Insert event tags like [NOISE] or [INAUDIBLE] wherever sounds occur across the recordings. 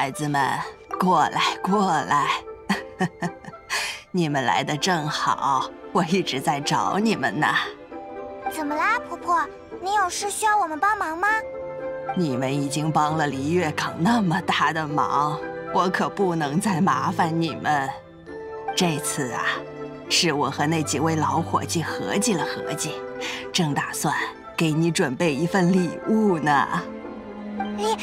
孩子们，过来过来，[LAUGHS] 你们来的正好，我一直在找你们呢。怎么啦，婆婆？你有事需要我们帮忙吗？你们已经帮了璃月港那么大的忙，我可不能再麻烦你们。这次啊，是我和那几位老伙计合计了合计，正打算给你准备一份礼物呢。礼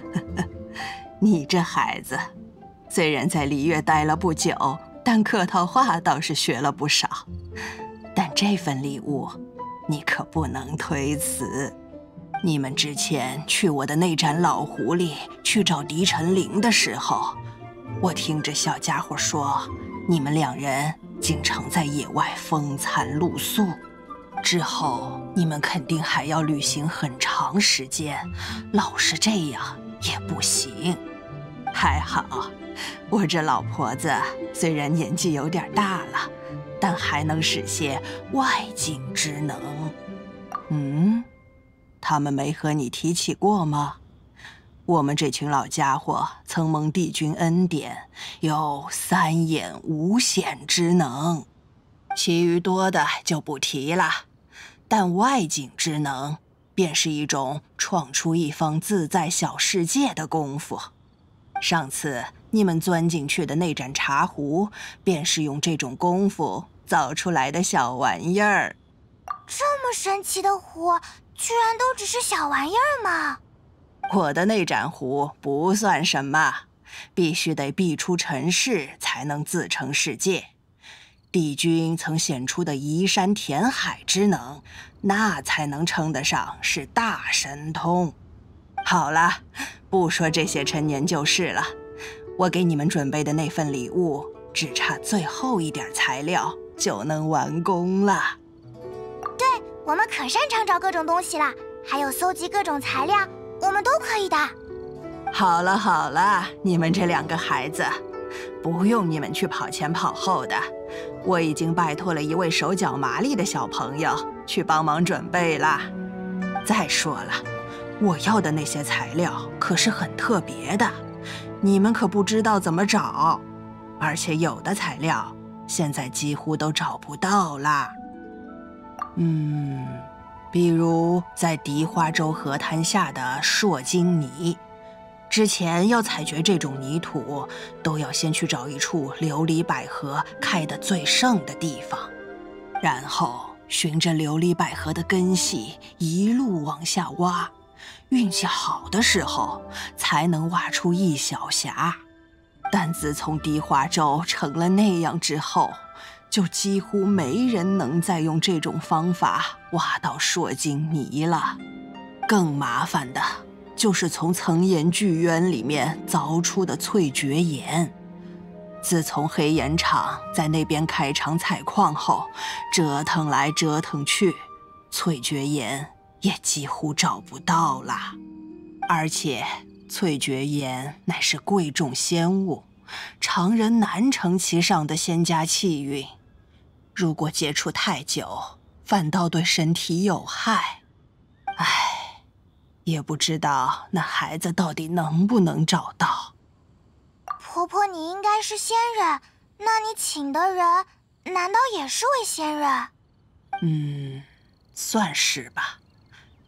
[LAUGHS] 你这孩子，虽然在璃月待了不久，但客套话倒是学了不少。但这份礼物，你可不能推辞。你们之前去我的那盏老狐狸去找狄晨灵的时候，我听着小家伙说，你们两人经常在野外风餐露宿。之后你们肯定还要旅行很长时间，老是这样也不行。还好，我这老婆子虽然年纪有点大了，但还能使些外景之能。嗯，他们没和你提起过吗？我们这群老家伙曾蒙帝君恩典，有三眼五显之能，其余多的就不提了。但外景之能，便是一种创出一方自在小世界的功夫。上次你们钻进去的那盏茶壶，便是用这种功夫造出来的小玩意儿。这么神奇的壶，居然都只是小玩意儿吗？我的那盏壶不算什么，必须得避出尘世，才能自成世界。帝君曾显出的移山填海之能，那才能称得上是大神通。好了，不说这些陈年旧事了。我给你们准备的那份礼物，只差最后一点材料就能完工了。对我们可擅长找各种东西了，还有搜集各种材料，我们都可以的。好了好了，你们这两个孩子，不用你们去跑前跑后的。我已经拜托了一位手脚麻利的小朋友去帮忙准备了。再说了，我要的那些材料可是很特别的，你们可不知道怎么找，而且有的材料现在几乎都找不到啦。嗯，比如在荻花洲河滩下的烁金泥。之前要采掘这种泥土，都要先去找一处琉璃百合开得最盛的地方，然后循着琉璃百合的根系一路往下挖，运气好的时候才能挖出一小匣。但自从荻花洲成了那样之后，就几乎没人能再用这种方法挖到烁金泥了。更麻烦的。就是从层岩巨渊里面凿出的翠蕨岩。自从黑岩厂在那边开厂采矿后，折腾来折腾去，翠蕨岩也几乎找不到了。而且翠蕨岩乃是贵重仙物，常人难承其上的仙家气运。如果接触太久，反倒对身体有害。唉。也不知道那孩子到底能不能找到。婆婆，你应该是仙人，那你请的人难道也是位仙人？嗯，算是吧，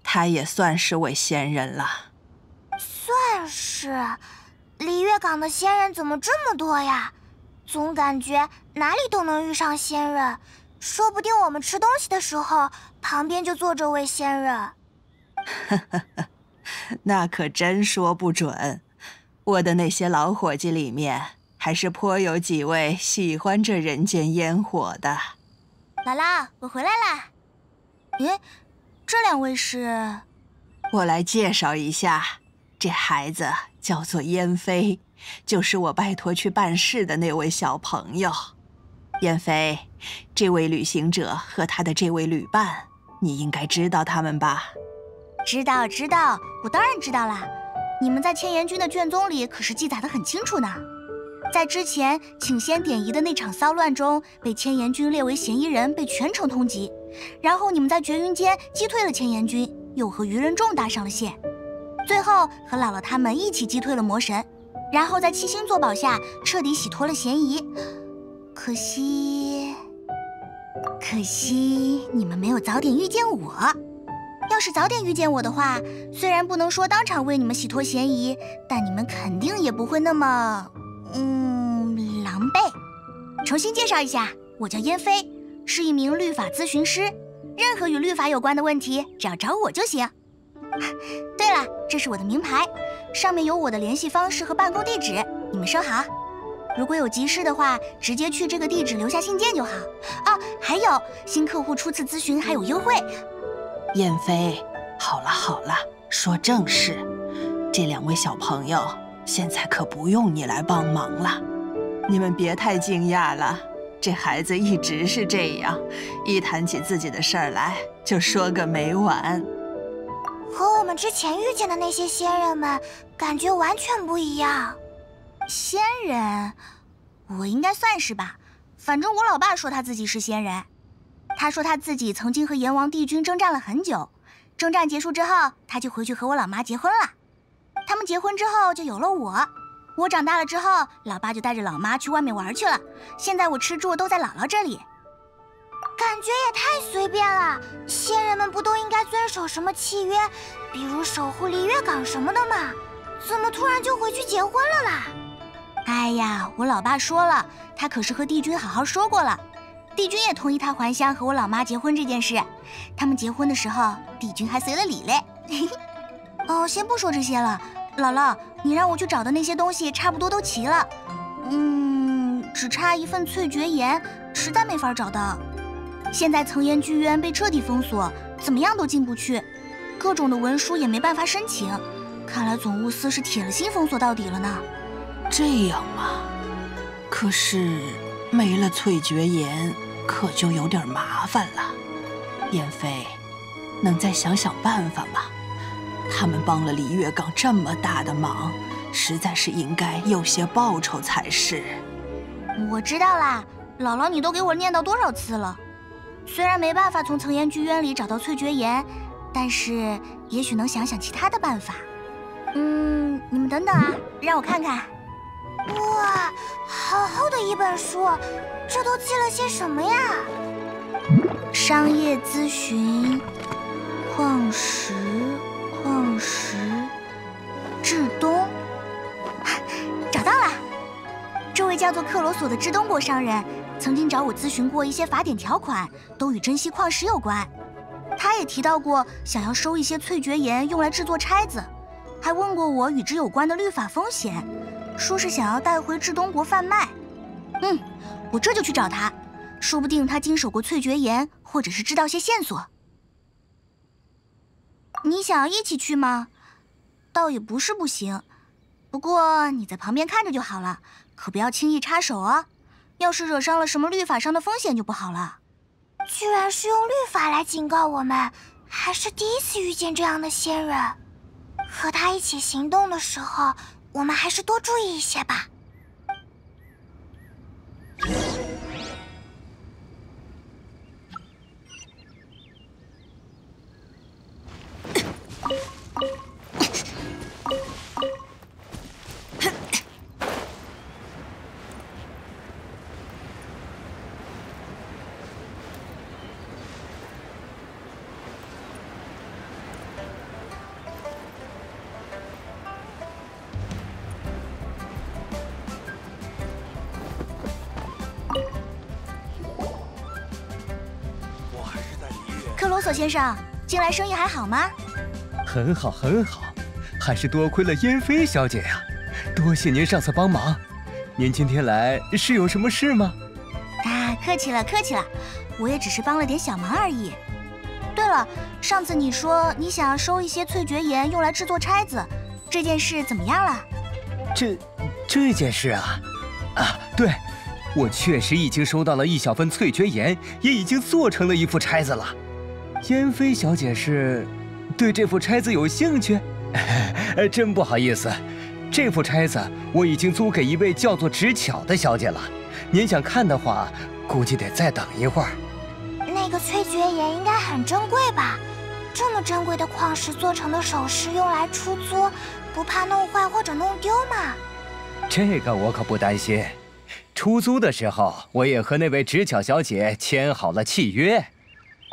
他也算是位仙人了。算是，璃月港的仙人怎么这么多呀？总感觉哪里都能遇上仙人，说不定我们吃东西的时候，旁边就坐着位仙人。呵呵呵，那可真说不准。我的那些老伙计里面，还是颇有几位喜欢这人间烟火的。姥姥，我回来啦。咦，这两位是？我来介绍一下，这孩子叫做燕飞，就是我拜托去办事的那位小朋友。燕飞，这位旅行者和他的这位旅伴，你应该知道他们吧？知道知道，我当然知道啦。你们在千岩君的卷宗里可是记载的很清楚呢。在之前请仙典仪的那场骚乱中，被千岩君列为嫌疑人，被全城通缉。然后你们在绝云间击退了千岩君，又和愚人众搭上了线，最后和姥姥他们一起击退了魔神，然后在七星座宝下彻底洗脱了嫌疑。可惜，可惜你们没有早点遇见我。要是早点遇见我的话，虽然不能说当场为你们洗脱嫌疑，但你们肯定也不会那么，嗯，狼狈。重新介绍一下，我叫燕飞，是一名律法咨询师。任何与律法有关的问题，只要找我就行。[LAUGHS] 对了，这是我的名牌，上面有我的联系方式和办公地址，你们收好。如果有急事的话，直接去这个地址留下信件就好。哦，还有新客户初次咨询还有优惠。燕飞，好了好了，说正事。这两位小朋友现在可不用你来帮忙了，你们别太惊讶了。这孩子一直是这样，一谈起自己的事儿来就说个没完。和我们之前遇见的那些仙人们感觉完全不一样。仙人，我应该算是吧。反正我老爸说他自己是仙人。他说他自己曾经和阎王帝君征战了很久，征战结束之后，他就回去和我老妈结婚了。他们结婚之后就有了我。我长大了之后，老爸就带着老妈去外面玩去了。现在我吃住都在姥姥这里。感觉也太随便了。仙人们不都应该遵守什么契约，比如守护璃月港什么的吗？怎么突然就回去结婚了啦？哎呀，我老爸说了，他可是和帝君好好说过了。帝君也同意他还乡和我老妈结婚这件事。他们结婚的时候，帝君还随了礼嘞。[LAUGHS] 哦，先不说这些了，姥姥，你让我去找的那些东西差不多都齐了。嗯，只差一份翠绝言，实在没法找到。现在层岩剧院被彻底封锁，怎么样都进不去，各种的文书也没办法申请。看来总务司是铁了心封锁到底了呢。这样啊，可是没了翠绝言。可就有点麻烦了，燕飞，能再想想办法吗？他们帮了李月港这么大的忙，实在是应该有些报酬才是。我知道啦，姥姥，你都给我念叨多少次了？虽然没办法从层岩剧院里找到翠绝岩，但是也许能想想其他的办法。嗯，你们等等啊，让我看看。哇，好厚的一本书，这都记了些什么呀？商业咨询，矿石，矿石，至东，找到了。这位叫做克罗索的至东国商人，曾经找我咨询过一些法典条款，都与珍稀矿石有关。他也提到过想要收一些翠绝岩用来制作钗子，还问过我与之有关的律法风险。说是想要带回至东国贩卖，嗯，我这就去找他，说不定他经手过翠绝岩，或者是知道些线索。你想要一起去吗？倒也不是不行，不过你在旁边看着就好了，可不要轻易插手哦。要是惹上了什么律法上的风险就不好了。居然是用律法来警告我们，还是第一次遇见这样的仙人。和他一起行动的时候。我们还是多注意一些吧。索 [COUGHS] 先生，近来生意还好吗？很好，很好，还是多亏了燕飞小姐呀！多谢您上次帮忙。您今天来是有什么事吗？啊，客气了，客气了，我也只是帮了点小忙而已。对了，上次你说你想要收一些翠绝岩用来制作钗子，这件事怎么样了？这这件事啊，啊，对，我确实已经收到了一小份翠绝岩，也已经做成了一副钗子了。燕飞小姐是对这副钗子有兴趣？[LAUGHS] 真不好意思，这副钗子我已经租给一位叫做直巧的小姐了。您想看的话，估计得再等一会儿。那个翠绝岩应该很珍贵吧？这么珍贵的矿石做成的首饰用来出租，不怕弄坏或者弄丢吗？这个我可不担心。出租的时候，我也和那位直巧小姐签好了契约，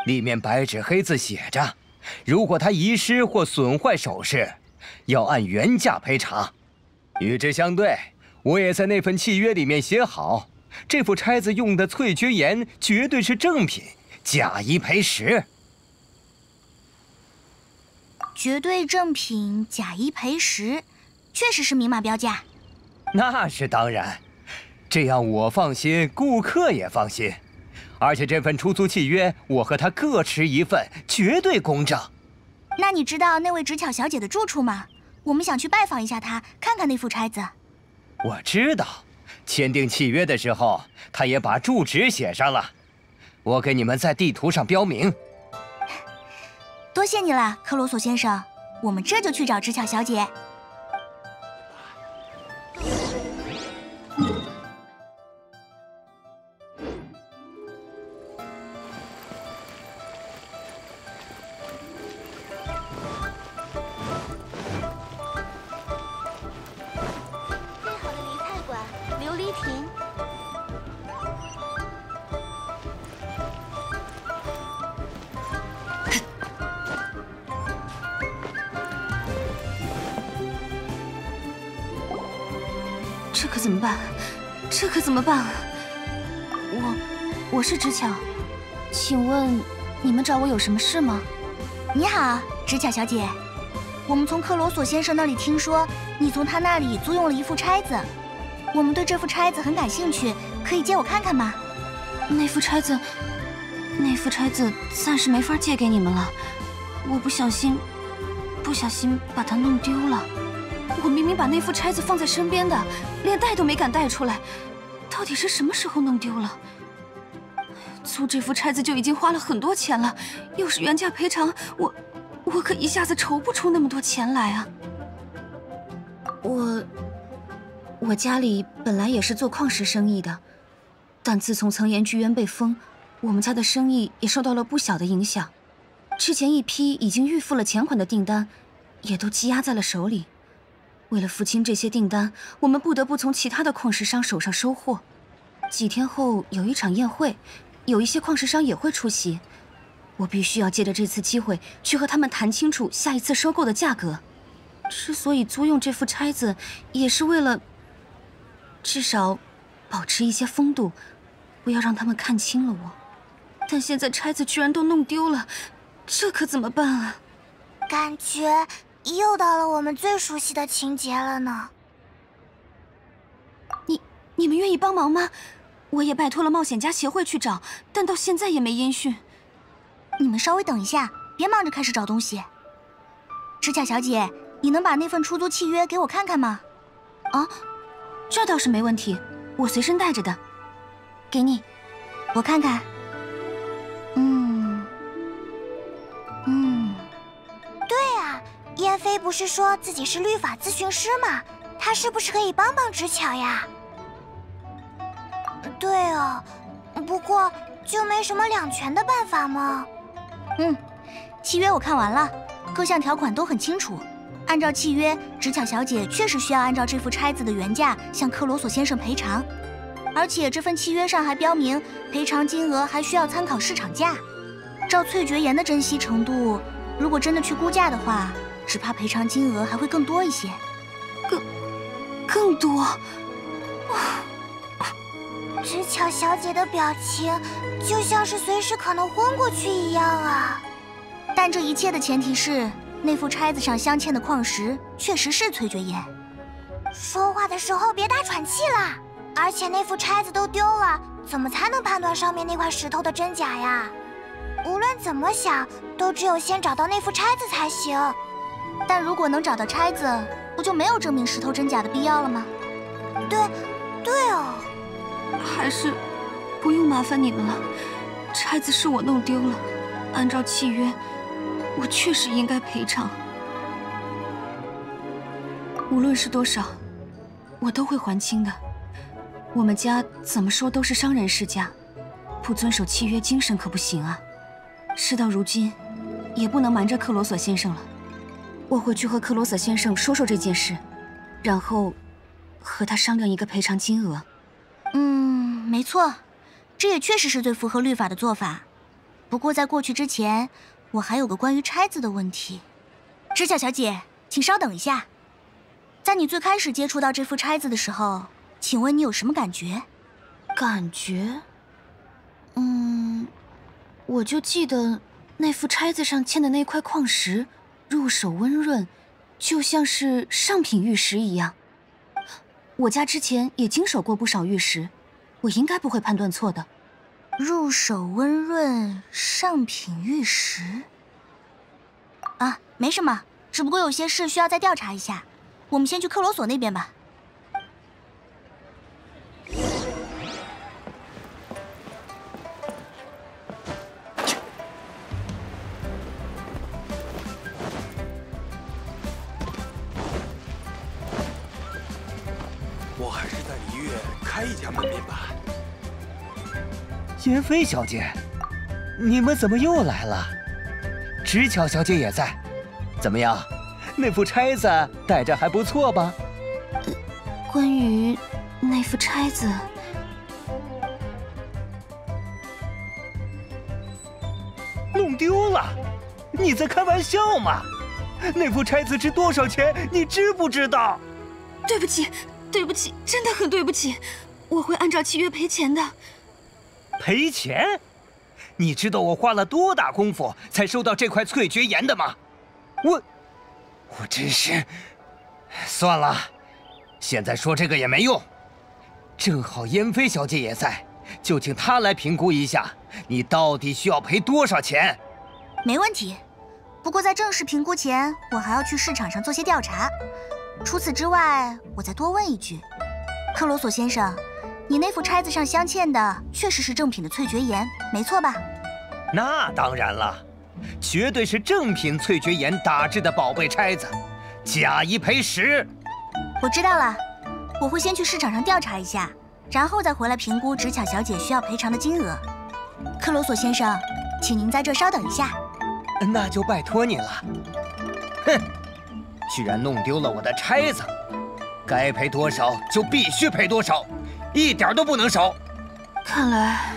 里面白纸黑字写着，如果他遗失或损坏首饰，要按原价赔偿。与之相对，我也在那份契约里面写好，这副钗子用的翠珏岩绝对是正品，假一赔十。绝对正品，假一赔十，确实是明码标价。那是当然。这样我放心，顾客也放心，而且这份出租契约我和他各持一份，绝对公正。那你知道那位直巧小姐的住处吗？我们想去拜访一下她，看看那副钗子。我知道，签订契约的时候，她也把住址写上了，我给你们在地图上标明。多谢你了，克罗索先生，我们这就去找直巧小姐。怎么办？这可怎么办？我，我是直巧，请问你们找我有什么事吗？你好，直巧小姐，我们从克罗索先生那里听说你从他那里租用了一副钗子，我们对这副钗子很感兴趣，可以借我看看吗？那副钗子，那副钗子暂时没法借给你们了，我不小心，不小心把它弄丢了。我明明把那副钗子放在身边的，连带都没敢带出来，到底是什么时候弄丢了？租这副钗子就已经花了很多钱了，又是原价赔偿，我我可一下子筹不出那么多钱来啊！我我家里本来也是做矿石生意的，但自从层岩剧院被封，我们家的生意也受到了不小的影响。之前一批已经预付了钱款的订单，也都积压在了手里。为了付清这些订单，我们不得不从其他的矿石商手上收货。几天后有一场宴会，有一些矿石商也会出席。我必须要借着这次机会去和他们谈清楚下一次收购的价格。之所以租用这副钗子，也是为了至少保持一些风度，不要让他们看清了我。但现在钗子居然都弄丢了，这可怎么办啊？感觉。又到了我们最熟悉的情节了呢。你你们愿意帮忙吗？我也拜托了冒险家协会去找，但到现在也没音讯。你们稍微等一下，别忙着开始找东西。指甲小姐，你能把那份出租契约给我看看吗？啊，这倒是没问题，我随身带着的。给你，我看看。不是说自己是律法咨询师吗？他是不是可以帮帮直巧呀？对哦，不过就没什么两全的办法吗？嗯，契约我看完了，各项条款都很清楚。按照契约，直巧小姐确实需要按照这副钗子的原价向克罗索先生赔偿，而且这份契约上还标明赔偿金额还需要参考市场价。照翠珏岩的珍惜程度，如果真的去估价的话。只怕赔偿金额还会更多一些，更更多。直巧小姐的表情就像是随时可能昏过去一样啊！但这一切的前提是那副钗子上镶嵌的矿石确实是崔绝岩。说话的时候别大喘气啦！而且那副钗子都丢了，怎么才能判断上面那块石头的真假呀？无论怎么想，都只有先找到那副钗子才行。但如果能找到钗子，不就没有证明石头真假的必要了吗？对，对哦。还是不用麻烦你们了。钗子是我弄丢了，按照契约，我确实应该赔偿。无论是多少，我都会还清的。我们家怎么说都是商人世家，不遵守契约精神可不行啊。事到如今，也不能瞒着克罗索先生了。我会去和克罗索先生说说这件事，然后和他商量一个赔偿金额。嗯，没错，这也确实是最符合律法的做法。不过在过去之前，我还有个关于钗子的问题。知巧小姐，请稍等一下。在你最开始接触到这副钗子的时候，请问你有什么感觉？感觉？嗯，我就记得那副钗子上嵌的那块矿石，入手温润，就像是上品玉石一样。我家之前也经手过不少玉石，我应该不会判断错的。入手温润，上品玉石。啊，没什么，只不过有些事需要再调查一下。我们先去克罗索那边吧。开一家门面吧。妍妃小姐，你们怎么又来了？直巧小姐也在，怎么样？那副钗子戴着还不错吧？关于那副钗子，弄丢了？你在开玩笑吗？那副钗子值多少钱？你知不知道？对不起，对不起，真的很对不起，我会按照契约赔钱的。赔钱？你知道我花了多大功夫才收到这块翠绝岩的吗？我。我真是，算了，现在说这个也没用。正好燕飞小姐也在，就请她来评估一下，你到底需要赔多少钱。没问题，不过在正式评估前，我还要去市场上做些调查。除此之外，我再多问一句，克罗索先生，你那副钗子上镶嵌的确实是正品的翠绝岩，没错吧？那当然了。绝对是正品翠绝岩打制的宝贝钗子，假一赔十。我知道了，我会先去市场上调查一下，然后再回来评估直巧小姐需要赔偿的金额。克罗索先生，请您在这稍等一下。那就拜托你了。哼，居然弄丢了我的钗子，该赔多少就必须赔多少，一点都不能少。看来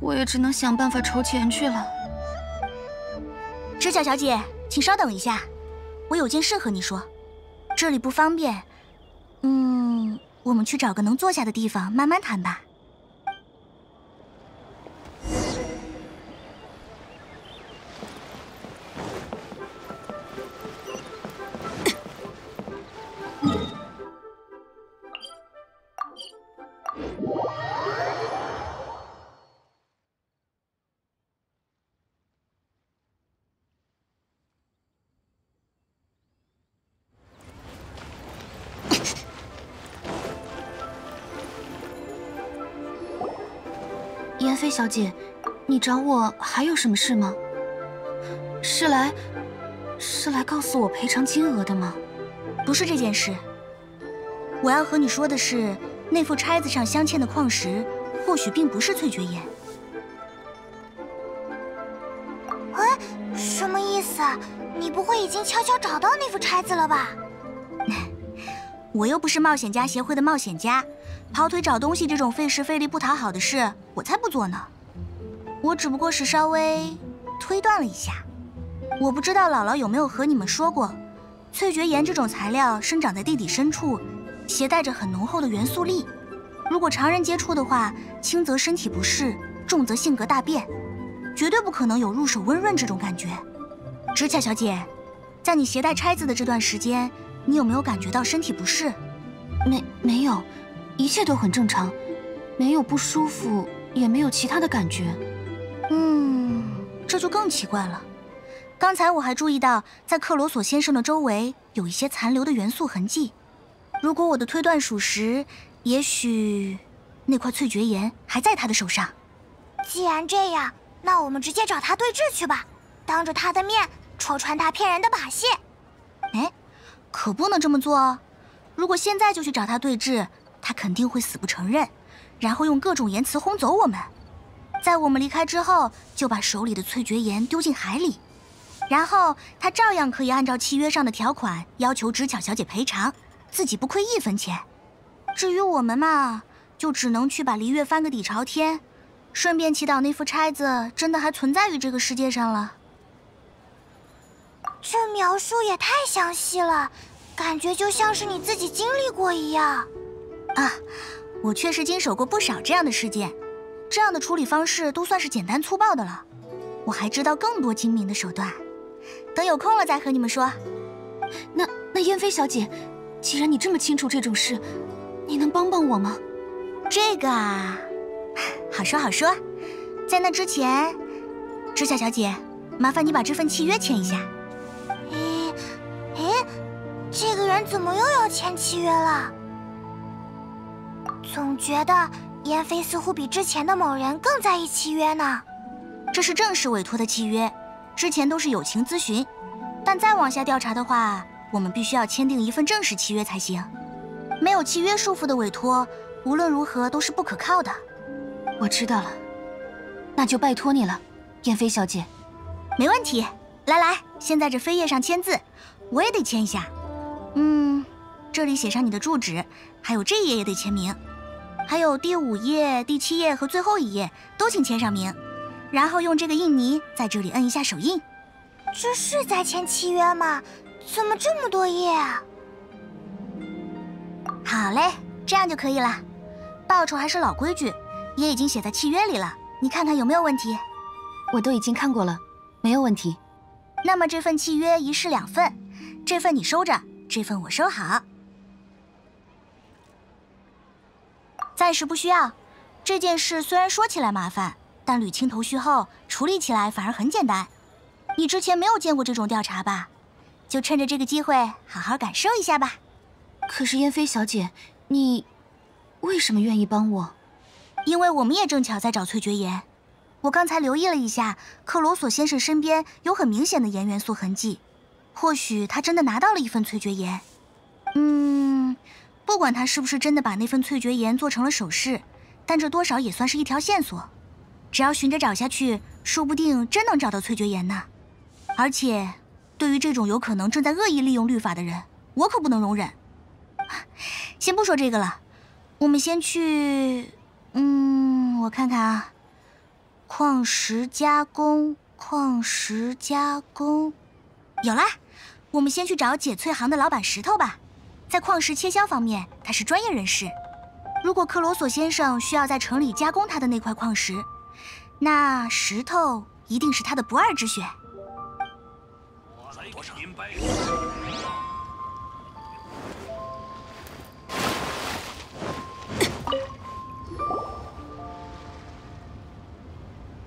我也只能想办法筹钱去了。知晓小姐，请稍等一下，我有件事和你说。这里不方便，嗯，我们去找个能坐下的地方慢慢谈吧。小姐，你找我还有什么事吗？是来，是来告诉我赔偿金额的吗？不是这件事。我要和你说的是，那副钗子上镶嵌的矿石，或许并不是翠绝岩。哎，什么意思？你不会已经悄悄找到那副钗子了吧？[LAUGHS] 我又不是冒险家协会的冒险家。跑腿找东西这种费时费力不讨好的事，我才不做呢。我只不过是稍微推断了一下。我不知道姥姥有没有和你们说过，翠绝岩这种材料生长在地底深处，携带着很浓厚的元素力。如果常人接触的话，轻则身体不适，重则性格大变，绝对不可能有入手温润这种感觉。知巧小姐，在你携带钗子的这段时间，你有没有感觉到身体不适？没，没有。一切都很正常，没有不舒服，也没有其他的感觉。嗯，这就更奇怪了。刚才我还注意到，在克罗索先生的周围有一些残留的元素痕迹。如果我的推断属实，也许那块翠绝岩还在他的手上。既然这样，那我们直接找他对峙去吧，当着他的面戳穿他骗人的把戏。哎，可不能这么做哦！如果现在就去找他对峙，他肯定会死不承认，然后用各种言辞轰走我们，在我们离开之后，就把手里的翠绝岩丢进海里。然后他照样可以按照契约上的条款要求知巧小姐赔偿，自己不亏一分钱。至于我们嘛，就只能去把璃月翻个底朝天，顺便祈祷那副钗子真的还存在于这个世界上了。这描述也太详细了，感觉就像是你自己经历过一样。啊，我确实经手过不少这样的事件，这样的处理方式都算是简单粗暴的了。我还知道更多精明的手段，等有空了再和你们说。那那燕飞小姐，既然你这么清楚这种事，你能帮帮我吗？这个啊，好说好说。在那之前，知晓小姐，麻烦你把这份契约签一下。咦，诶，这个人怎么又要签契约了？总觉得燕飞似乎比之前的某人更在意契约呢。这是正式委托的契约，之前都是友情咨询，但再往下调查的话，我们必须要签订一份正式契约才行。没有契约束缚的委托，无论如何都是不可靠的。我知道了，那就拜托你了，燕飞小姐。没问题，来来，先在这扉页上签字，我也得签一下。嗯，这里写上你的住址，还有这一页也得签名，还有第五页、第七页和最后一页都请签上名。然后用这个印泥在这里摁一下手印。这是在签契约吗？怎么这么多页啊？好嘞，这样就可以了。报酬还是老规矩，也已经写在契约里了。你看看有没有问题？我都已经看过了，没有问题。那么这份契约一式两份，这份你收着，这份我收好。暂时不需要。这件事虽然说起来麻烦。但捋清头绪后，处理起来反而很简单。你之前没有见过这种调查吧？就趁着这个机会好好感受一下吧。可是燕飞小姐，你为什么愿意帮我？因为我们也正巧在找翠绝岩。我刚才留意了一下，克罗索先生身边有很明显的岩元素痕迹，或许他真的拿到了一份翠绝岩。嗯，不管他是不是真的把那份翠绝岩做成了首饰，但这多少也算是一条线索。只要循着找下去，说不定真能找到翠绝岩呢。而且，对于这种有可能正在恶意利用律法的人，我可不能容忍。[SIGHS] 先不说这个了，我们先去……嗯，我看看啊，矿石加工，矿石加工，有啦。我们先去找解翠行的老板石头吧，在矿石切削方面他是专业人士。如果克罗索先生需要在城里加工他的那块矿石，那石头一定是他的不二之选。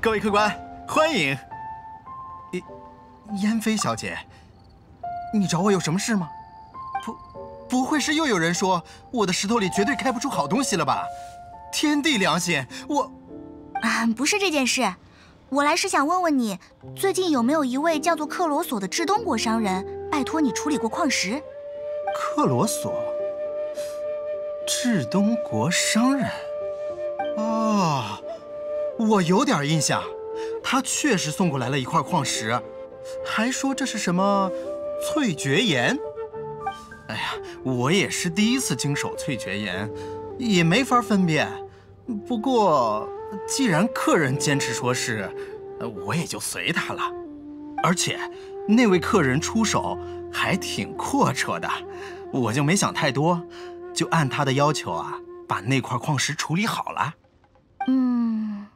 各位客官，欢迎。燕飞小姐，你找我有什么事吗？不，会是又有人说我的石头里绝对开不出好东西了吧？天地良心，我。啊，不是这件事，我来是想问问你，最近有没有一位叫做克罗索的至东国商人拜托你处理过矿石？克罗索，至东国商人。哦，我有点印象，他确实送过来了一块矿石，还说这是什么翠绝岩。我也是第一次经手翠绝岩，也没法分辨。不过。既然客人坚持说是，我也就随他了。而且，那位客人出手还挺阔绰的，我就没想太多，就按他的要求啊，把那块矿石处理好了。嗯，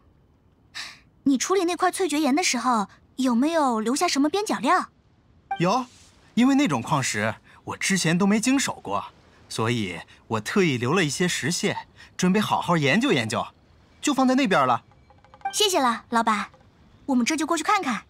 你处理那块翠绝岩的时候，有没有留下什么边角料？有，因为那种矿石我之前都没经手过，所以我特意留了一些石屑，准备好好研究研究。就放在那边了，谢谢了，老板，我们这就过去看看。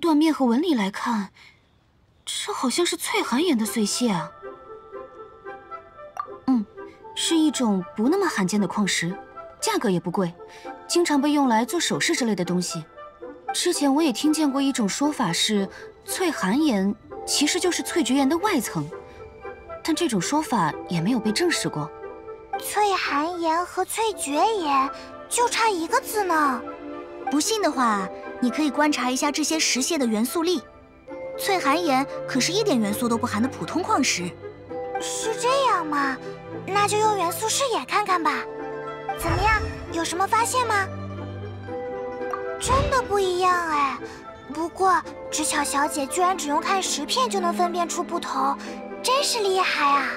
断面和纹理来看，这好像是翠寒岩的碎屑啊。嗯，是一种不那么罕见的矿石，价格也不贵，经常被用来做首饰之类的东西。之前我也听见过一种说法是，翠寒岩其实就是翠蕨岩的外层，但这种说法也没有被证实过。翠寒岩和翠蕨岩就差一个字呢。不信的话，你可以观察一下这些石屑的元素力。翠寒岩可是一点元素都不含的普通矿石。是这样吗？那就用元素视野看看吧。怎么样，有什么发现吗？真的不一样哎。不过知巧小姐居然只用看石片就能分辨出不同，真是厉害啊！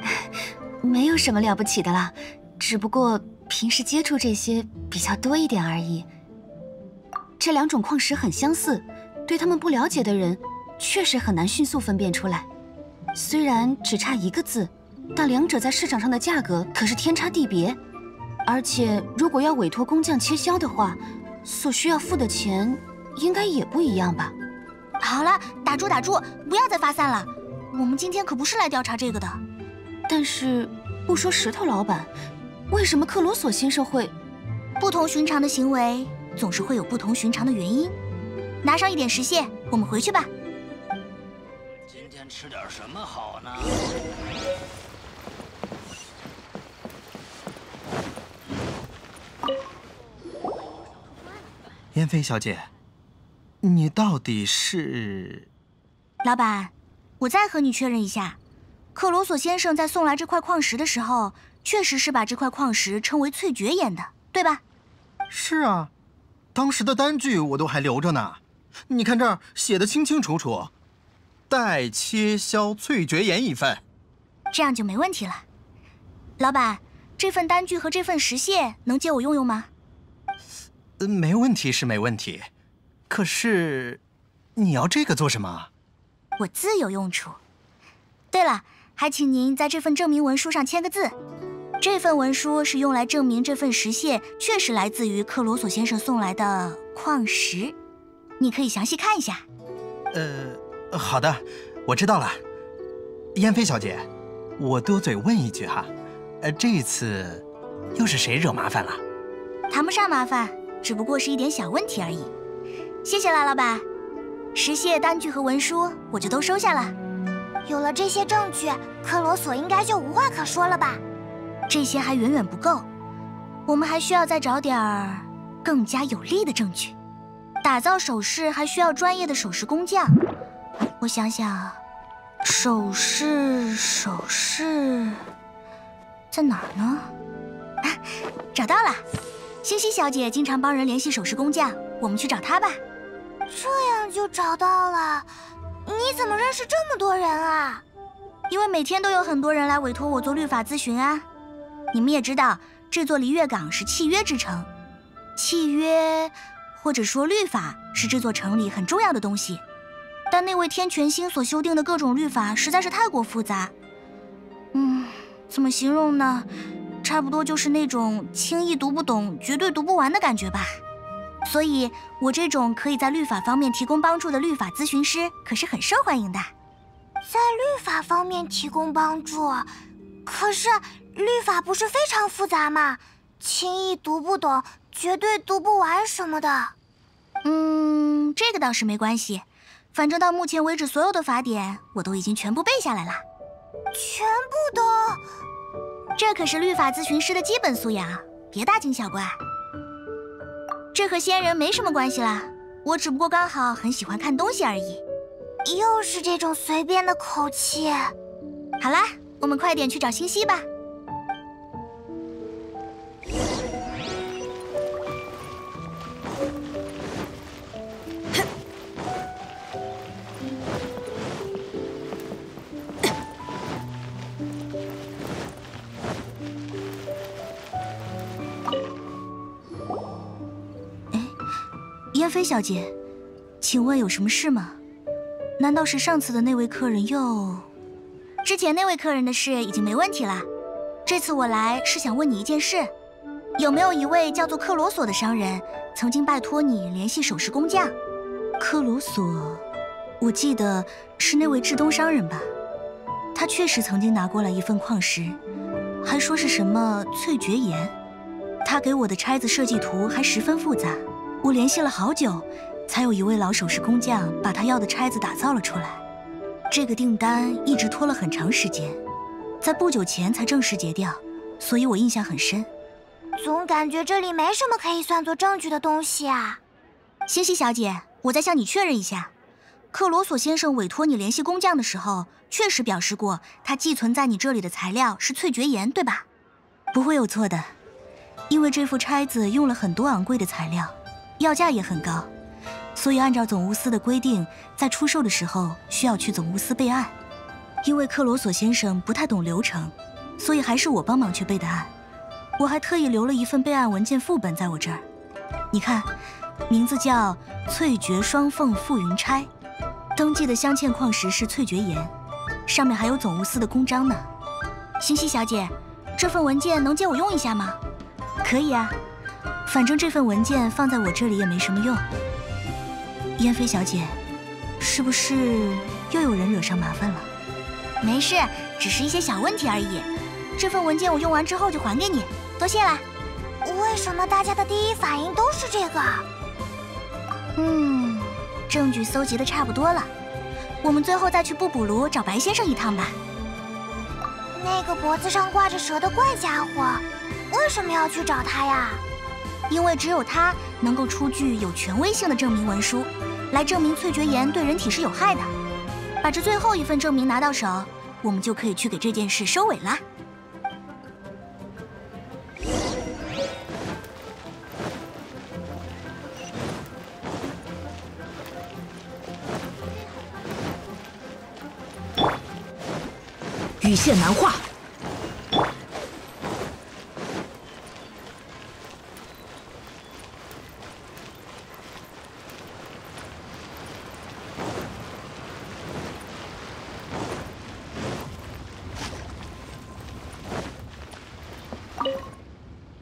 [LAUGHS] 没有什么了不起的啦，只不过平时接触这些比较多一点而已。这两种矿石很相似，对他们不了解的人确实很难迅速分辨出来。虽然只差一个字，但两者在市场上的价格可是天差地别。而且如果要委托工匠切削的话，所需要付的钱应该也不一样吧？好了，打住打住，不要再发散了。我们今天可不是来调查这个的。但是，不说石头老板，为什么克罗索先生会？不同寻常的行为总是会有不同寻常的原因。拿上一点石屑，我们回去吧。今天吃点什么好呢？燕飞小姐，你到底是？老板，我再和你确认一下，克罗索先生在送来这块矿石的时候，确实是把这块矿石称为翠蕨岩的，对吧？是啊，当时的单据我都还留着呢。你看这儿写的清清楚楚，待切削翠蕨岩一份。这样就没问题了。老板，这份单据和这份石屑能借我用用吗？没问题是没问题，可是你要这个做什么？我自有用处。对了，还请您在这份证明文书上签个字。这份文书是用来证明这份石屑确实来自于克罗索先生送来的矿石。你可以详细看一下。呃，好的，我知道了。燕飞小姐，我多嘴问一句哈，呃，这次又是谁惹麻烦了？谈不上麻烦。只不过是一点小问题而已，谢谢啦，老板。石屑单据和文书我就都收下了。有了这些证据，克罗索应该就无话可说了吧？这些还远远不够，我们还需要再找点儿更加有力的证据。打造首饰还需要专业的首饰工匠。我想想，首饰首饰在哪儿呢？啊，找到了。星星小姐经常帮人联系首饰工匠，我们去找她吧。这样就找到了？你怎么认识这么多人啊？因为每天都有很多人来委托我做律法咨询啊。你们也知道，这座璃月港是契约之城，契约或者说律法是这座城里很重要的东西。但那位天权星所修订的各种律法实在是太过复杂。嗯，怎么形容呢？差不多就是那种轻易读不懂、绝对读不完的感觉吧。所以，我这种可以在律法方面提供帮助的律法咨询师可是很受欢迎的。在律法方面提供帮助，可是律法不是非常复杂吗？轻易读不懂、绝对读不完什么的。嗯，这个倒是没关系。反正到目前为止，所有的法典我都已经全部背下来了。全部都。这可是律法咨询师的基本素养，别大惊小怪。这和仙人没什么关系啦，我只不过刚好很喜欢看东西而已。又是这种随便的口气。好啦，我们快点去找星希吧。菲小姐，请问有什么事吗？难道是上次的那位客人又……之前那位客人的事已经没问题了，这次我来是想问你一件事：有没有一位叫做克罗索的商人曾经拜托你联系首饰工匠？克罗索，我记得是那位至东商人吧？他确实曾经拿过来一份矿石，还说是什么翠绝岩。他给我的钗子设计图还十分复杂，我联系了好久，才有一位老首饰工匠把他要的钗子打造了出来。这个订单一直拖了很长时间，在不久前才正式结掉，所以我印象很深。总感觉这里没什么可以算作证据的东西啊。星希小姐，我再向你确认一下，克罗索先生委托你联系工匠的时候，确实表示过他寄存在你这里的材料是翠绝岩，对吧？不会有错的。因为这副钗子用了很多昂贵的材料，要价也很高，所以按照总务司的规定，在出售的时候需要去总务司备案。因为克罗索先生不太懂流程，所以还是我帮忙去备的案。我还特意留了一份备案文件副本在我这儿，你看，名字叫“翠绝双凤覆云钗”，登记的镶嵌矿石是翠绝岩，上面还有总务司的公章呢。星希小姐，这份文件能借我用一下吗？可以啊，反正这份文件放在我这里也没什么用。燕飞小姐，是不是又有人惹上麻烦了？没事，只是一些小问题而已。这份文件我用完之后就还给你，多谢了。为什么大家的第一反应都是这个？嗯，证据搜集的差不多了，我们最后再去布卜炉找白先生一趟吧。那个脖子上挂着蛇的怪家伙。为什么要去找他呀？因为只有他能够出具有权威性的证明文书，来证明翠蕨岩对人体是有害的。把这最后一份证明拿到手，我们就可以去给这件事收尾了。羽线难画。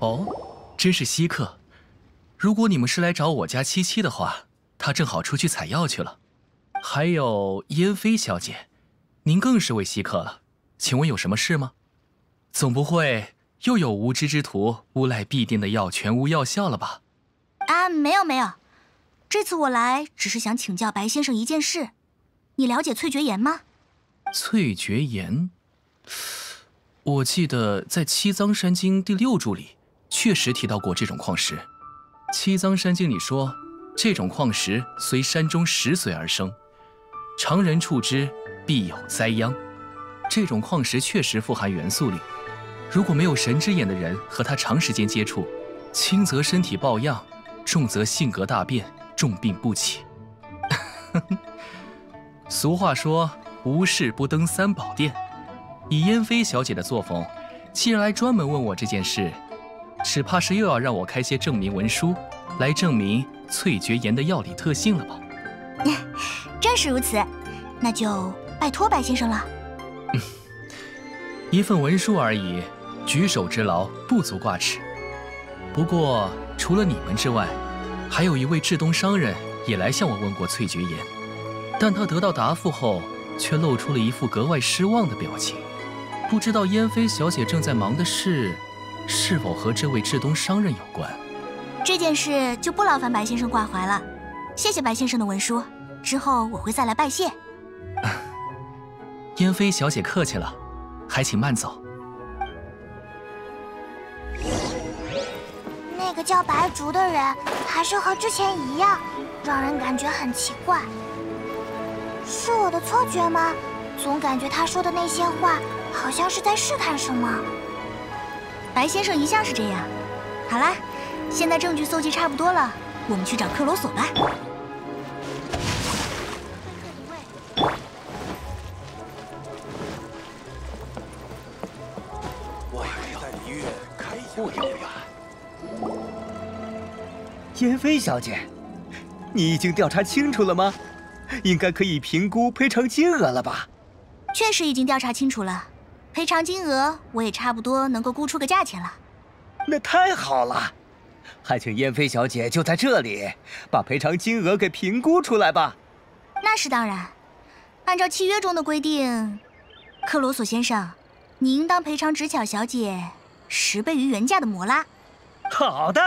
哦，真是稀客。如果你们是来找我家七七的话，她正好出去采药去了。还有燕飞小姐，您更是位稀客了。请问有什么事吗？总不会又有无知之徒诬赖必定的药全无药效了吧？啊，没有没有，这次我来只是想请教白先生一件事。你了解翠蕨岩吗？翠蕨岩，我记得在《七脏山经》第六注里。确实提到过这种矿石，《七藏山经》里说，这种矿石随山中石髓而生，常人触之必有灾殃。这种矿石确实富含元素力，如果没有神之眼的人和它长时间接触，轻则身体抱恙，重则性格大变，重病不起。[LAUGHS] 俗话说，无事不登三宝殿。以燕飞小姐的作风，既然来专门问我这件事。只怕是又要让我开些证明文书，来证明翠绝岩的药理特性了吧？[LAUGHS] 正是如此，那就拜托白先生了。嗯 [LAUGHS] 一份文书而已，举手之劳，不足挂齿。不过除了你们之外，还有一位至东商人也来向我问过翠绝岩，但他得到答复后，却露出了一副格外失望的表情。不知道燕飞小姐正在忙的是？是否和这位至东商人有关？这件事就不劳烦白先生挂怀了。谢谢白先生的文书，之后我会再来拜谢。[LAUGHS] 燕飞小姐客气了，还请慢走。那个叫白竹的人，还是和之前一样，让人感觉很奇怪。是我的错觉吗？总感觉他说的那些话，好像是在试探什么。白先生一向是这样。好了，现在证据搜集差不多了，我们去找克罗索吧。外带离月开不遥远。燕飞小姐，你已经调查清楚了吗？应该可以评估赔偿金额了吧？确实已经调查清楚了。赔偿金额，我也差不多能够估出个价钱了。那太好了，还请燕飞小姐就在这里把赔偿金额给评估出来吧。那是当然，按照契约中的规定，克罗索先生，你应当赔偿直巧小姐十倍于原价的摩拉。好的。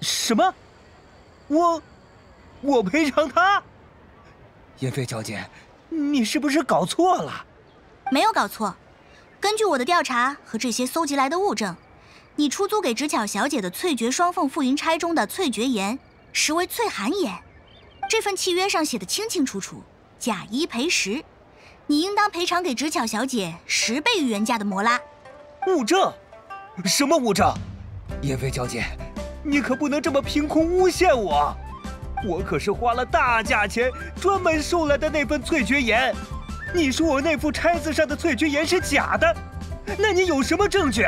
什么？我，我赔偿她？燕飞小姐，你是不是搞错了？没有搞错，根据我的调查和这些搜集来的物证，你出租给直巧小姐的翠绝双凤覆云钗中的翠绝岩，实为翠寒岩。这份契约上写的清清楚楚，假一赔十，你应当赔偿给直巧小姐十倍于原价的摩拉。物证？什么物证？燕飞小姐，你可不能这么凭空诬陷我！我可是花了大价钱专门收来的那份翠绝岩。你说我那副钗子上的翠菊岩是假的，那你有什么证据？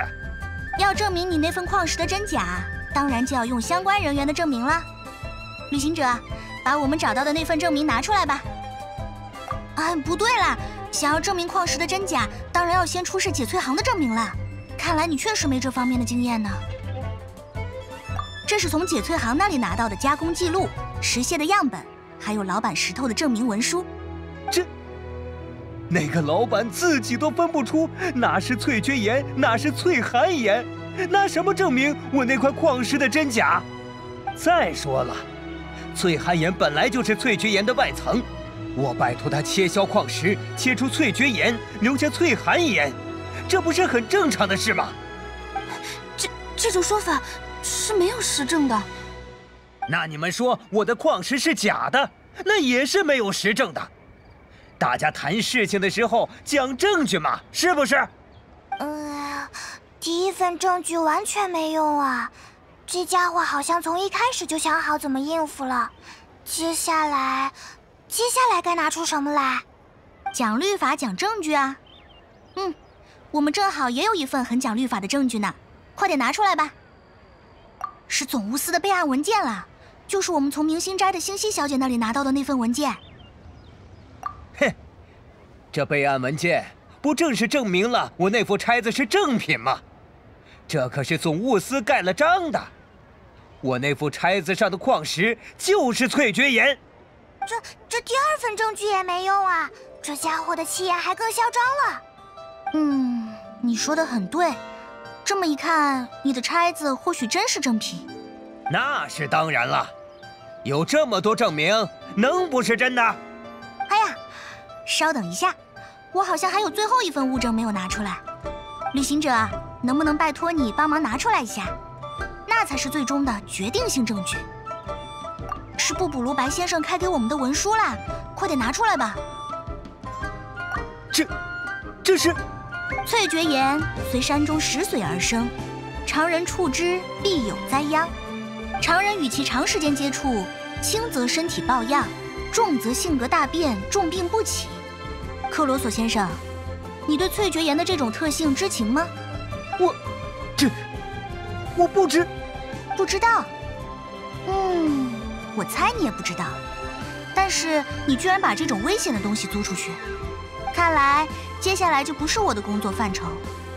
要证明你那份矿石的真假，当然就要用相关人员的证明了。旅行者，把我们找到的那份证明拿出来吧。啊，不对啦，想要证明矿石的真假，当然要先出示解翠行的证明了。看来你确实没这方面的经验呢。这是从解翠行那里拿到的加工记录、石屑的样本，还有老板石头的证明文书。这，那个老板自己都分不出哪是翠绝岩，哪是翠寒岩，拿什么证明我那块矿石的真假？再说了，翠寒岩本来就是翠绝岩的外层，我拜托他切削矿石，切出翠绝岩，留下翠寒岩，这不是很正常的事吗？这这种说法。是没有实证的。那你们说我的矿石是假的，那也是没有实证的。大家谈事情的时候讲证据嘛，是不是？嗯，第一份证据完全没用啊！这家伙好像从一开始就想好怎么应付了。接下来，接下来该拿出什么来？讲律法，讲证据啊！嗯，我们正好也有一份很讲律法的证据呢，快点拿出来吧。是总务司的备案文件了，就是我们从明星斋的星希小姐那里拿到的那份文件。哼，这备案文件不正是证明了我那副钗子是正品吗？这可是总务司盖了章的，我那副钗子上的矿石就是翠绝岩。这这第二份证据也没用啊！这家伙的气焰还更嚣张了。嗯，你说的很对。这么一看，你的钗子或许真是正品。那是当然了，有这么多证明，能不是真的？稍等一下，我好像还有最后一份物证没有拿出来。旅行者，能不能拜托你帮忙拿出来一下？那才是最终的决定性证据。是布卜卢白先生开给我们的文书啦，快点拿出来吧。这，这是。翠绝岩随山中石髓而生，常人触之必有灾殃。常人与其长时间接触，轻则身体抱恙，重则性格大变，重病不起。克罗索先生，你对翠绝岩的这种特性知情吗？我，这，我不知，不知道。嗯，我猜你也不知道。但是你居然把这种危险的东西租出去，看来。接下来就不是我的工作范畴，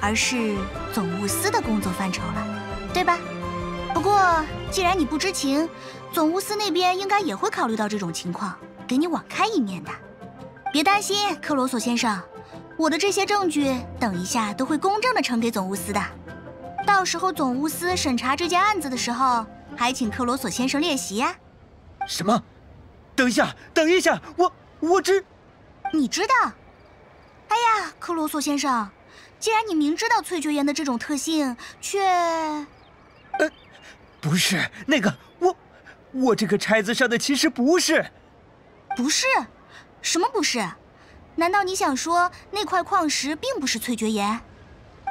而是总务司的工作范畴了，对吧？不过既然你不知情，总务司那边应该也会考虑到这种情况，给你网开一面的。别担心，克罗索先生，我的这些证据等一下都会公正的呈给总务司的。到时候总务司审查这件案子的时候，还请克罗索先生列席呀。什么？等一下，等一下，我我知，你知道。哎呀，克罗索先生，既然你明知道翠绝岩的这种特性，却……呃，不是那个，我，我这个钗子上的其实不是，不是，什么不是？难道你想说那块矿石并不是翠绝岩？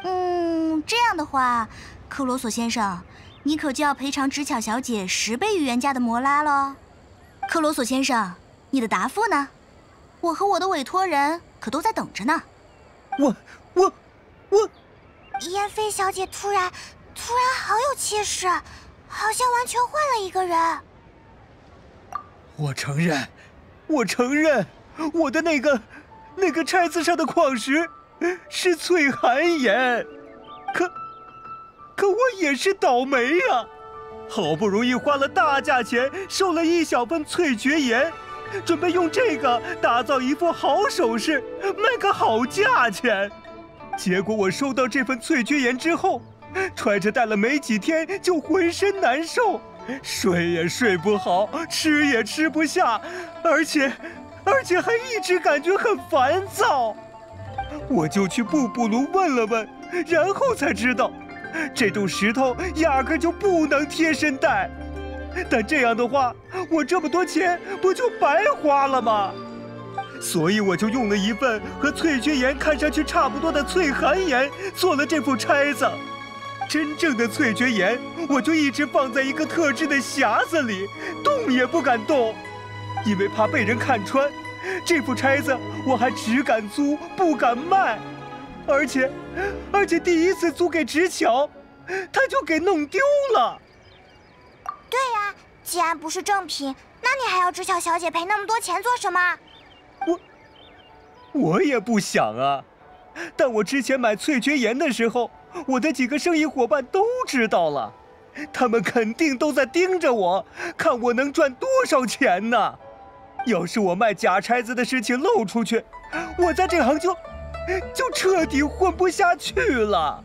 嗯，这样的话，克罗索先生，你可就要赔偿直巧小姐十倍于原价的摩拉了。克罗索先生，你的答复呢？我和我的委托人。可都在等着呢。我我我，燕飞小姐突然突然好有气势，好像完全换了一个人。我承认，我承认，我的那个那个钗子上的矿石是翠寒岩。可可我也是倒霉呀！好不容易花了大价钱收了一小份翠绝岩，准备用这个打造一副好首饰，卖个好价钱。结果我收到这份翠绝岩之后，揣着戴了没几天就浑身难受，睡也睡不好，吃也吃不下，而且，而且还一直感觉很烦躁。我就去布布卢问了问，然后才知道。这种石头压根就不能贴身带，但这样的话，我这么多钱不就白花了吗？所以我就用了一份和翠绝岩看上去差不多的翠寒岩做了这副钗子。真正的翠绝岩，我就一直放在一个特制的匣子里，动也不敢动，因为怕被人看穿。这副钗子我还只敢租，不敢卖。而且，而且第一次租给直巧，他就给弄丢了。对呀，既然不是正品，那你还要直巧小姐赔那么多钱做什么？我，我也不想啊。但我之前买翠绝岩的时候，我的几个生意伙伴都知道了，他们肯定都在盯着我，看我能赚多少钱呢。要是我卖假钗子的事情露出去，我在这行就……就彻底混不下去了。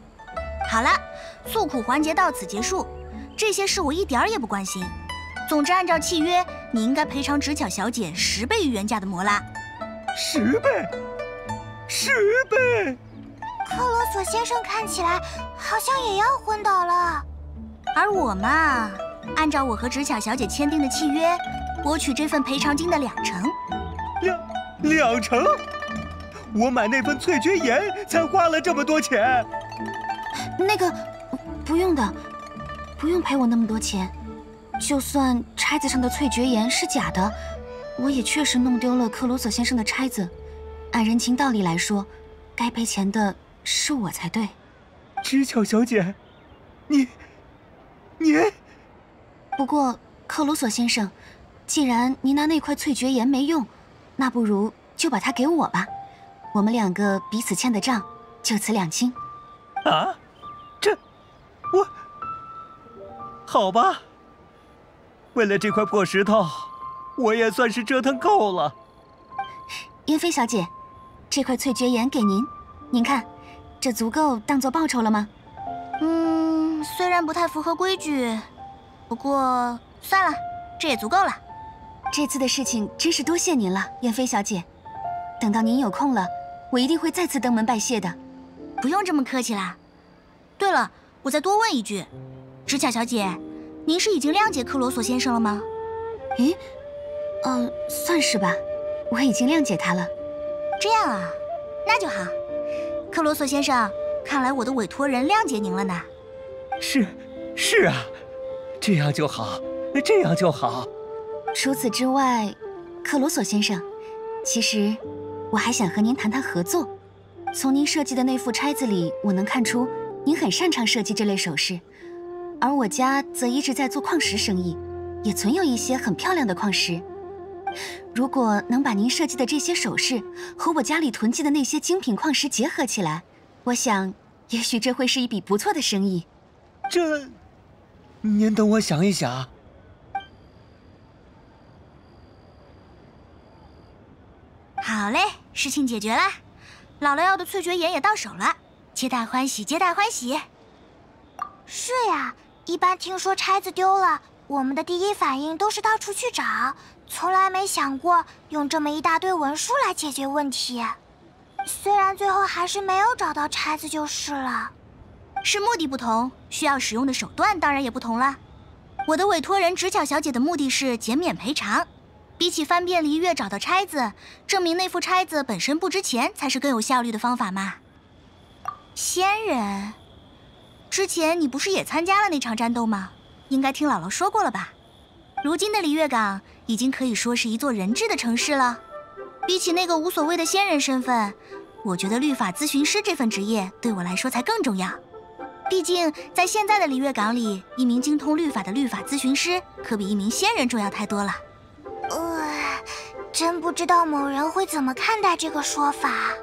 好了，诉苦环节到此结束。这些事我一点儿也不关心。总之，按照契约，你应该赔偿直巧小姐十倍于原价的摩拉。十倍？十倍？克罗索先生看起来好像也要昏倒了。而我嘛，按照我和直巧小姐签订的契约，博取这份赔偿金的两成。两两成？我买那份翠绝岩才花了这么多钱，那个不用的，不用赔我那么多钱。就算钗子上的翠绝岩是假的，我也确实弄丢了克鲁索先生的钗子。按人情道理来说，该赔钱的是我才对。知巧小姐，你，你……不过克鲁索先生，既然您拿那块翠绝岩没用，那不如就把它给我吧。我们两个彼此欠的账，就此两清。啊，这，我，好吧。为了这块破石头，我也算是折腾够了。燕飞小姐，这块翠绝岩给您，您看，这足够当做报酬了吗？嗯，虽然不太符合规矩，不过算了，这也足够了。这次的事情真是多谢您了，燕飞小姐。等到您有空了。我一定会再次登门拜谢的，不用这么客气啦。对了，我再多问一句，直巧小姐，您是已经谅解克罗索先生了吗？咦，呃，算是吧，我已经谅解他了。这样啊，那就好。克罗索先生，看来我的委托人谅解您了呢。是，是啊，这样就好，这样就好。除此之外，克罗索先生，其实。我还想和您谈谈合作。从您设计的那副钗子里，我能看出您很擅长设计这类首饰，而我家则一直在做矿石生意，也存有一些很漂亮的矿石。如果能把您设计的这些首饰和我家里囤积的那些精品矿石结合起来，我想，也许这会是一笔不错的生意。这，您等我想一想。好嘞。事情解决了，姥姥要的翠绝岩也到手了，皆大欢喜，皆大欢喜。是呀，一般听说钗子丢了，我们的第一反应都是到处去找，从来没想过用这么一大堆文书来解决问题。虽然最后还是没有找到钗子就是了。是目的不同，需要使用的手段当然也不同了。我的委托人直巧小姐的目的是减免赔偿。比起翻遍璃月找到钗子，证明那副钗子本身不值钱，才是更有效率的方法嘛。仙人，之前你不是也参加了那场战斗吗？应该听姥姥说过了吧？如今的璃月港已经可以说是一座人质的城市了。比起那个无所谓的仙人身份，我觉得律法咨询师这份职业对我来说才更重要。毕竟在现在的璃月港里一名精通律法的律法咨询师可比一名仙人重要太多了。呃真不知道某人会怎么看待这个说法。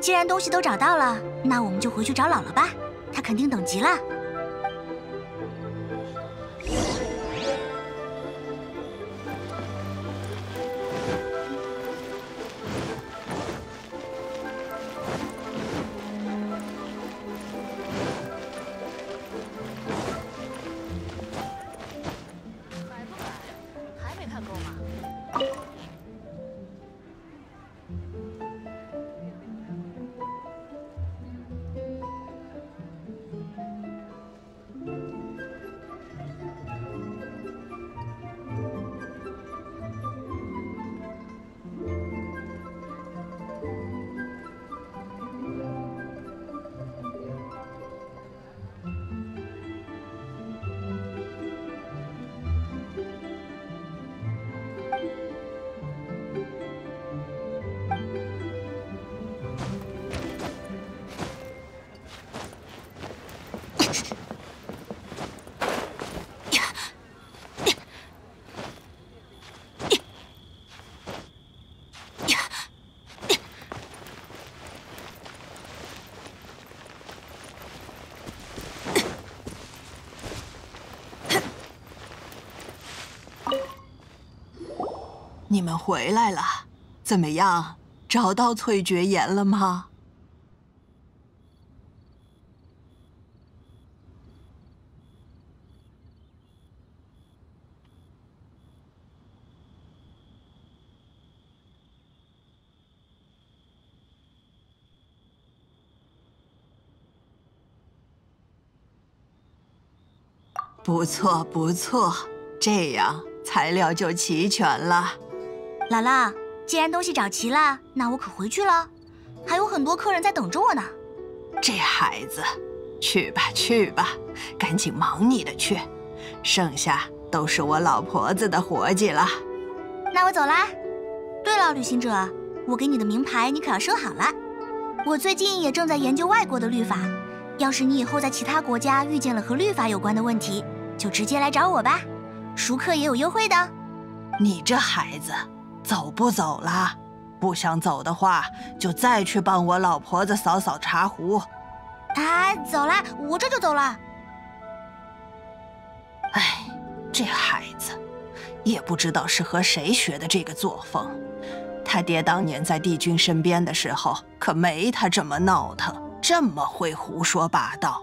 既然东西都找到了那我们就回去找姥姥吧她肯定等急了。你们回来了，怎么样？找到翠蕨岩了吗？不错，不错，这样材料就齐全了。姥姥，既然东西找齐了，那我可回去了。还有很多客人在等着我呢。这孩子，去吧去吧，赶紧忙你的去，剩下都是我老婆子的活计了。那我走啦。对了，旅行者，我给你的名牌你可要收好了。我最近也正在研究外国的律法，要是你以后在其他国家遇见了和律法有关的问题，就直接来找我吧，熟客也有优惠的。你这孩子。走不走了？不想走的话，就再去帮我老婆子扫扫茶壶。啊，走了，我这就走了。哎，这孩子，也不知道是和谁学的这个作风。他爹当年在帝君身边的时候，可没他这么闹腾，这么会胡说八道。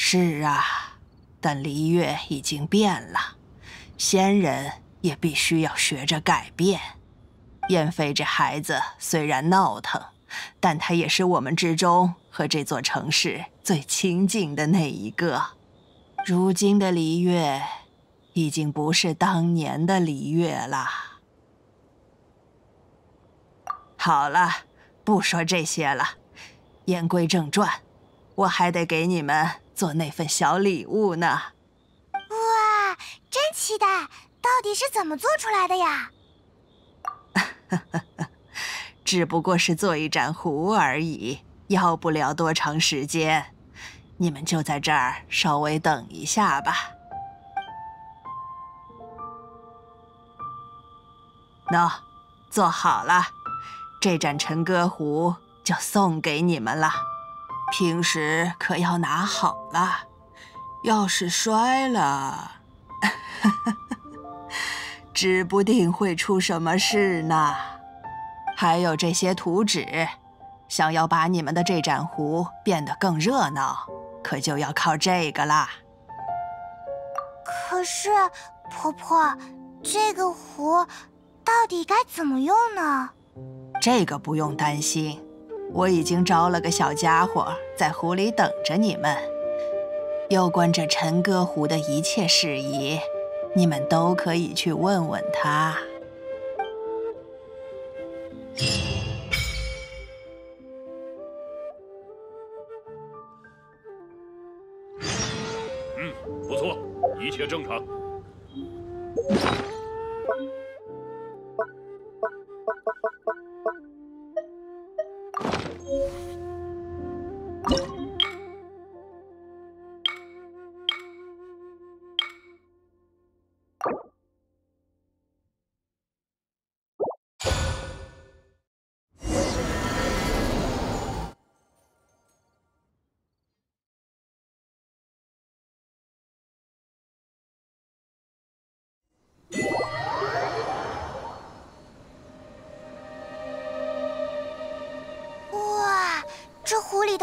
是啊，但璃月已经变了，仙人也必须要学着改变。燕飞这孩子虽然闹腾，但他也是我们之中和这座城市最亲近的那一个。如今的璃月，已经不是当年的璃月了。好了，不说这些了，言归正传，我还得给你们。做那份小礼物呢？哇，真期待！到底是怎么做出来的呀？[LAUGHS] 只不过是做一盏壶而已，要不了多长时间。你们就在这儿稍微等一下吧。喏，做好了，这盏陈歌壶就送给你们了。平时可要拿好了，要是摔了，[LAUGHS] 指不定会出什么事呢。还有这些图纸，想要把你们的这盏壶变得更热闹，可就要靠这个啦。可是，婆婆，这个壶到底该怎么用呢？这个不用担心，我已经招了个小家伙在湖里等着你们。有关这陈歌湖的一切事宜，你们都可以去问问他。嗯，不错，一切正常。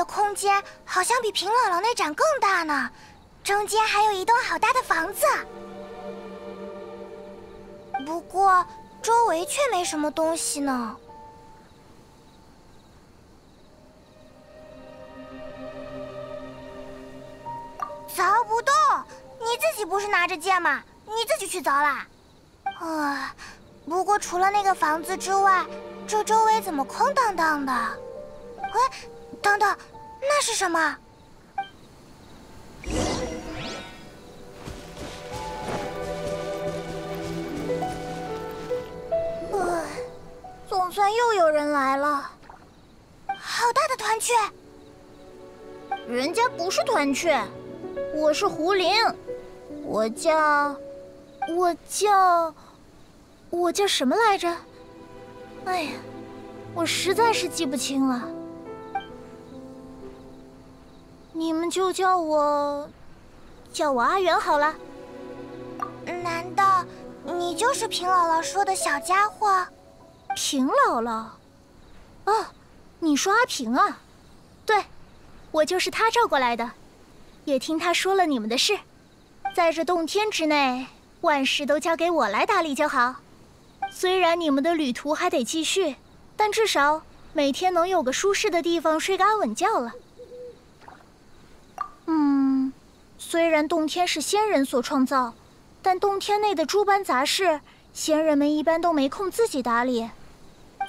空间好像比平姥姥那盏更大呢，中间还有一栋好大的房子。不过周围却没什么东西呢。凿不动，你自己不是拿着剑吗？你自己去凿啦。啊，不过除了那个房子之外，这周围怎么空荡荡的？哎，等等，那是什么？呃，总算又有人来了。好大的团雀！人家不是团雀，我是胡林，我叫，我叫，我叫什么来着？哎呀，我实在是记不清了。你们就叫我，叫我阿元好了。难道你就是平姥姥说的小家伙？平姥姥？哦，你说阿平啊？对，我就是他召过来的，也听他说了你们的事。在这洞天之内，万事都交给我来打理就好。虽然你们的旅途还得继续，但至少每天能有个舒适的地方睡个安稳觉了。嗯，虽然洞天是仙人所创造，但洞天内的诸般杂事，仙人们一般都没空自己打理，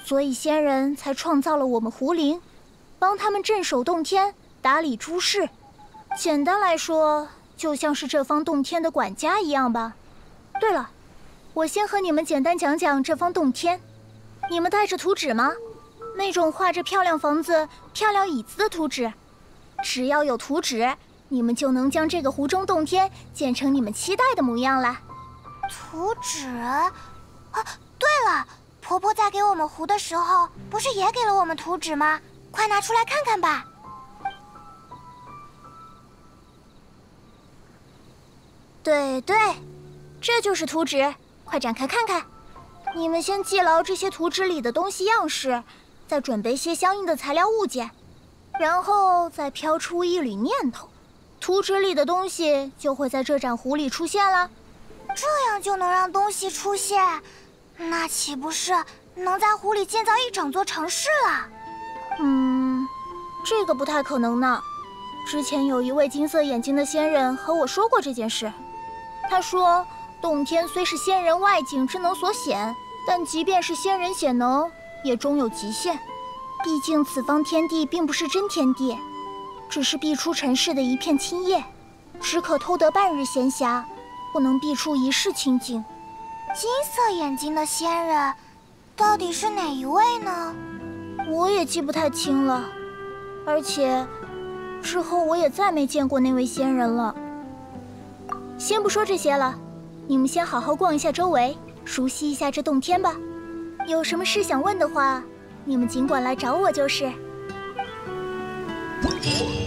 所以仙人才创造了我们狐灵，帮他们镇守洞天，打理诸事。简单来说，就像是这方洞天的管家一样吧。对了，我先和你们简单讲讲这方洞天。你们带着图纸吗？那种画着漂亮房子、漂亮椅子的图纸。只要有图纸。你们就能将这个湖中洞天建成你们期待的模样了。图纸，啊，对了，婆婆在给我们糊的时候，不是也给了我们图纸吗？快拿出来看看吧。对对，这就是图纸，快展开看看。你们先记牢这些图纸里的东西样式，再准备些相应的材料物件，然后再飘出一缕念头。图纸里的东西就会在这盏壶里出现了，这样就能让东西出现，那岂不是能在湖里建造一整座城市了？嗯，这个不太可能呢。之前有一位金色眼睛的仙人和我说过这件事，他说，洞天虽是仙人外景之能所显，但即便是仙人显能，也终有极限。毕竟此方天地并不是真天地。只是避出尘世的一片青叶，只可偷得半日闲暇，不能避出一世清净。金色眼睛的仙人，到底是哪一位呢？我也记不太清了，而且之后我也再没见过那位仙人了。先不说这些了，你们先好好逛一下周围，熟悉一下这洞天吧。有什么事想问的话，你们尽管来找我就是。Okay?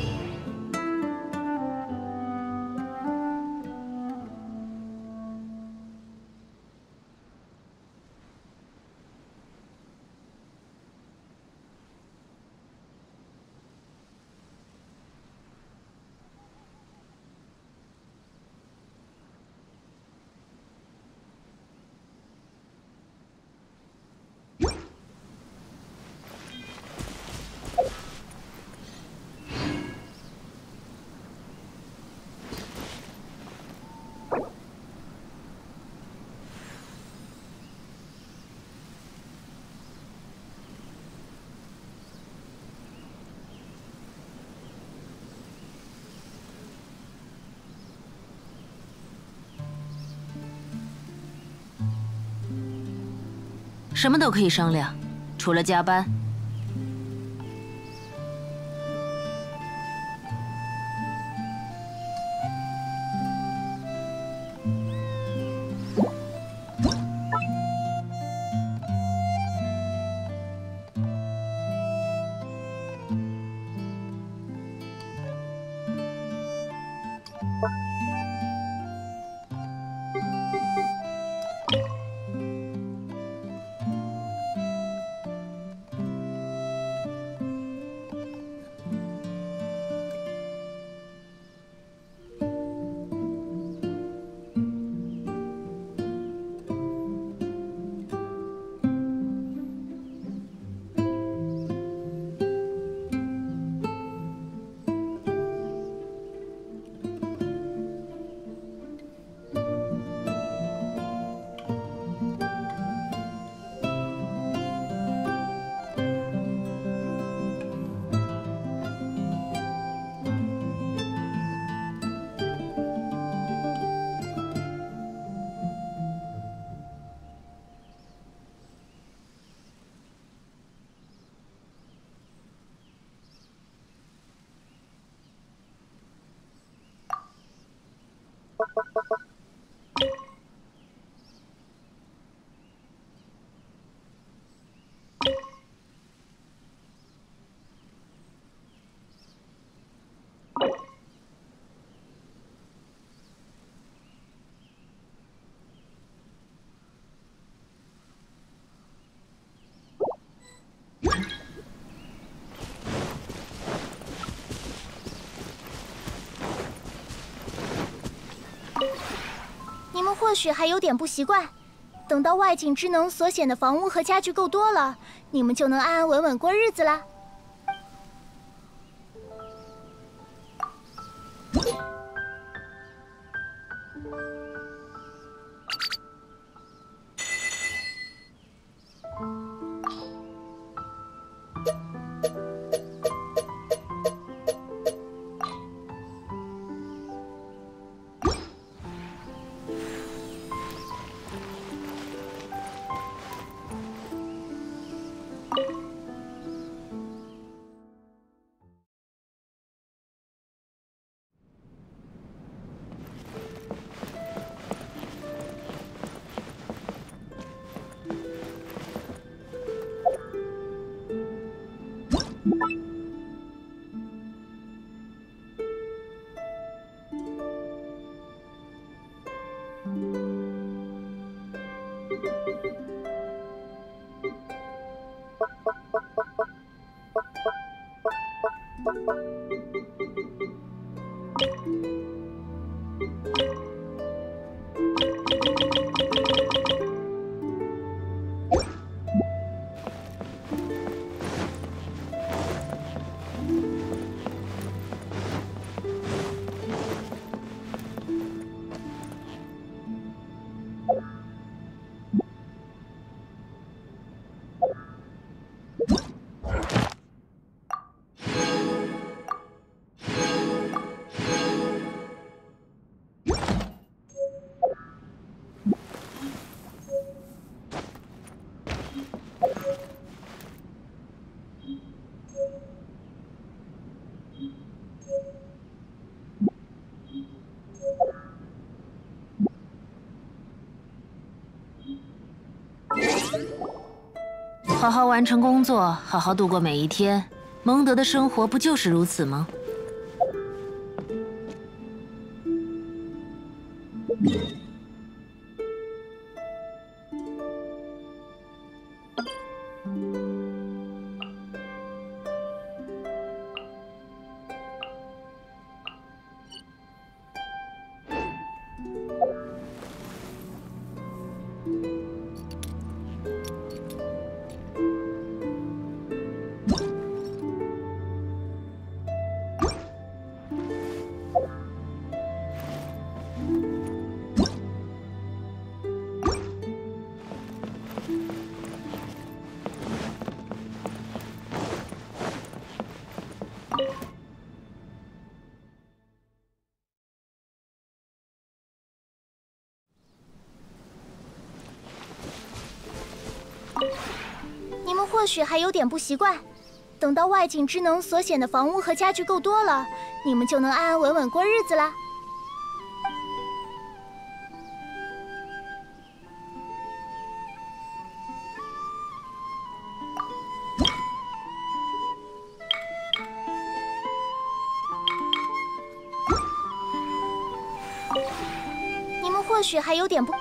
什么都可以商量，除了加班。或许还有点不习惯，等到外景之能所显的房屋和家具够多了，你们就能安安稳稳过日子了。好好完成工作，好好度过每一天。蒙德的生活不就是如此吗？许还有点不习惯，等到外景之能所显的房屋和家具够多了，你们就能安安稳稳过日子啦。你们或许还有点不。